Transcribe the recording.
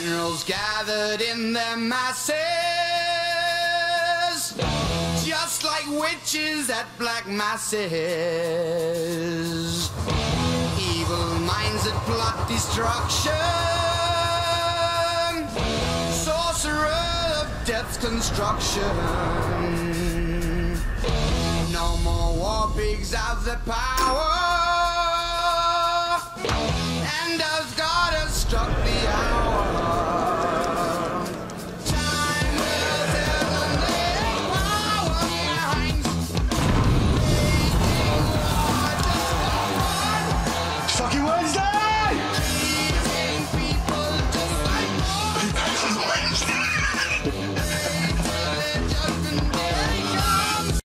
Generals gathered in their masses, just like witches at black masses. Evil minds that plot destruction, sorcerer of death's construction. No more war pigs have the power.